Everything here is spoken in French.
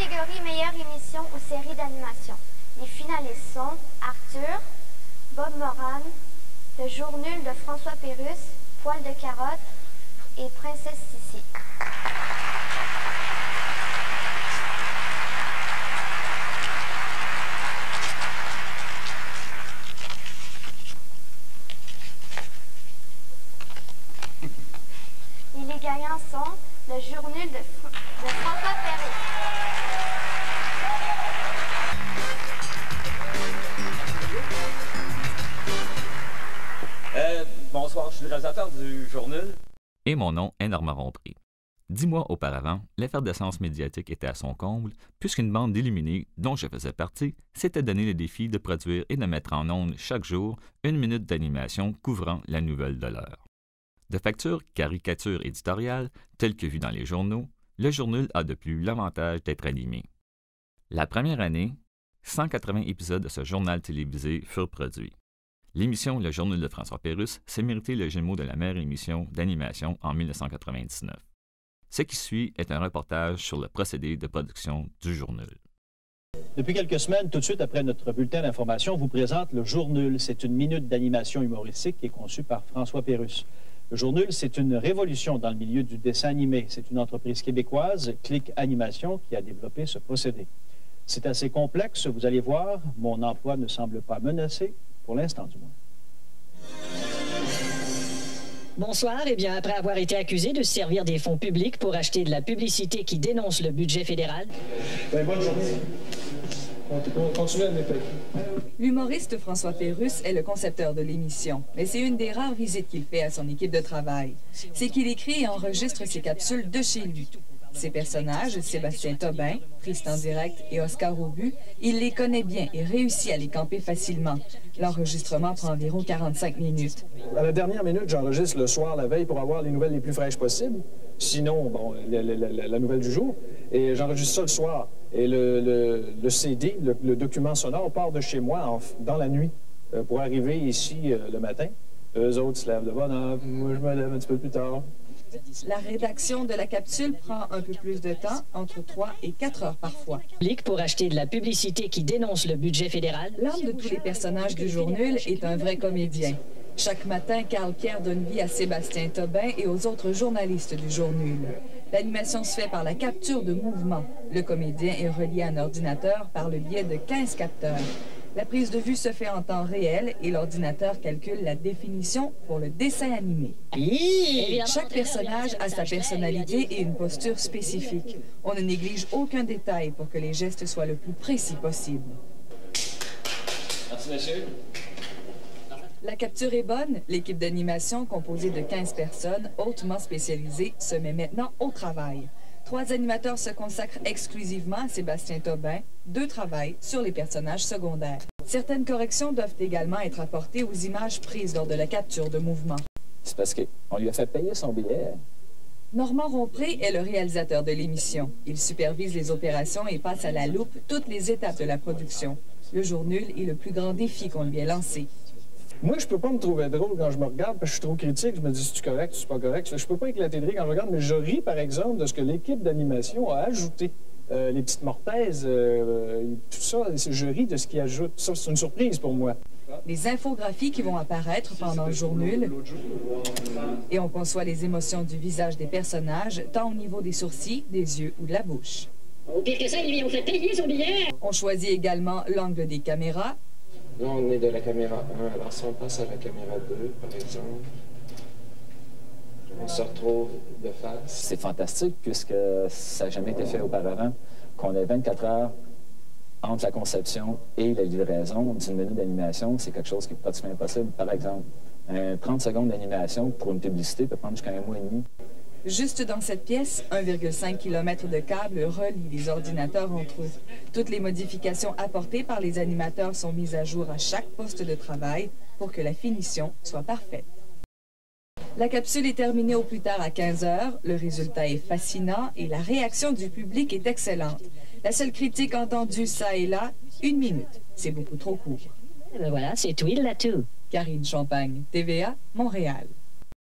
catégorie meilleure émission ou série d'animation. Les finalistes sont Arthur, Bob Moran, Le jour nul de François Pérus, Poil de carotte et Princesse Sissi. Les gagnants sont Le jour nul de François Pérus. Bonsoir, je suis le réalisateur du journal. Et mon nom est Normand Rompré. Dix mois auparavant, l'effervescence médiatique était à son comble, puisqu'une bande d'illuminés, dont je faisais partie, s'était donné le défi de produire et de mettre en ondes chaque jour une minute d'animation couvrant la nouvelle de l'heure. De facture caricature éditoriale, telle que vue dans les journaux, le journal a de plus l'avantage d'être animé. La première année, 180 épisodes de ce journal télévisé furent produits. L'émission Le Journal de François Pérusse s'est mérité le Gémeaux de la meilleure émission d'animation en 1999. Ce qui suit est un reportage sur le procédé de production du journal. Depuis quelques semaines, tout de suite après notre bulletin d'information, on vous présente le Journal. C'est une minute d'animation humoristique qui est conçue par François Pérusse. Le Journal, c'est une révolution dans le milieu du dessin animé. C'est une entreprise québécoise, Click Animation, qui a développé ce procédé. C'est assez complexe, vous allez voir. Mon emploi ne semble pas menacé, pour l'instant du moins. Bonsoir. Eh bien, après avoir été accusé de se servir des fonds publics pour acheter de la publicité qui dénonce le budget fédéral, Ben, bonne journée. Continuez à m'épauler. L'humoriste François Pérusse est le concepteur de l'émission, mais c'est une des rares visites qu'il fait à son équipe de travail. C'est qu'il écrit et enregistre ses capsules de chez lui. Ses personnages, Sébastien Tobin, Tristan Direct et Oscar Aubu, il les connaît bien et réussit à les camper facilement. L'enregistrement prend environ 45 minutes. À la dernière minute, j'enregistre le soir, la veille, pour avoir les nouvelles les plus fraîches possibles. Sinon, bon, la, nouvelle du jour. Et j'enregistre ça le soir. Et le, CD, le, document sonore, part de chez moi dans la nuit euh, pour arriver ici euh, le matin. Eux autres se lèvent de bonne heure. Moi, je me lève un petit peu plus tard. La rédaction de la capsule prend un peu plus de temps, entre 3 et 4 heures parfois. pour acheter de la publicité qui dénonce le budget fédéral, L'âme de tous les personnages du journal est un vrai comédien. Chaque matin, Carl Pierre donne vie à Sébastien Tobin et aux autres journalistes du journal. L'animation se fait par la capture de mouvement. Le comédien est relié à un ordinateur par le biais de 15 capteurs. La prise de vue se fait en temps réel et l'ordinateur calcule la définition pour le dessin animé. Chaque personnage a sa personnalité et une posture spécifique. On ne néglige aucun détail pour que les gestes soient le plus précis possible. Merci, monsieur. La capture est bonne. L'équipe d'animation, composée de 15 personnes, hautement spécialisées, se met maintenant au travail. Trois animateurs se consacrent exclusivement à Sébastien Tobin. Deux travaillent sur les personnages secondaires. Certaines corrections doivent également être apportées aux images prises lors de la capture de mouvement. C'est parce qu'on lui a fait payer son billet. Normand Rompré est le réalisateur de l'émission. Il supervise les opérations et passe à la loupe toutes les étapes de la production. Le jour nul est le plus grand défi qu'on lui ait lancé. Moi, je peux pas me trouver drôle quand je me regarde parce que je suis trop critique. Je me dis, c'est correct, c'est pas correct? Je peux pas éclater de rire quand je regarde, mais je ris, par exemple, de ce que l'équipe d'animation a ajouté. Euh, les petites mortaises, euh, euh, tout ça, je ris de ce qu'ils ajoutent. Ça, c'est une surprise pour moi. Les infographies qui vont apparaître pendant le jour nul. Et on conçoit les émotions du visage des personnages, tant au niveau des sourcils, des yeux ou de la bouche. Au pire que ça, ils lui ont fait payer son billet. On choisit également l'angle des caméras, Là, on est de la caméra 1. Alors, si on passe à la caméra 2, par exemple, on se retrouve de face. C'est fantastique puisque ça n'a jamais été fait auparavant, qu'on ait 24 heures entre la conception et la livraison d'une minute d'animation. C'est quelque chose qui est pratiquement impossible. Par exemple, un 30 secondes d'animation pour une publicité peut prendre jusqu'à un mois et demi. Juste dans cette pièce, 1,5 km de câbles relient les ordinateurs entre eux. Toutes les modifications apportées par les animateurs sont mises à jour à chaque poste de travail pour que la finition soit parfaite. La capsule est terminée au plus tard à 15 heures. Le résultat est fascinant et la réaction du public est excellente. La seule critique entendue ça et là, une minute. C'est beaucoup trop court. ben voilà, c'est tout, il l'a tout. Karine Champagne, TVA, Montréal.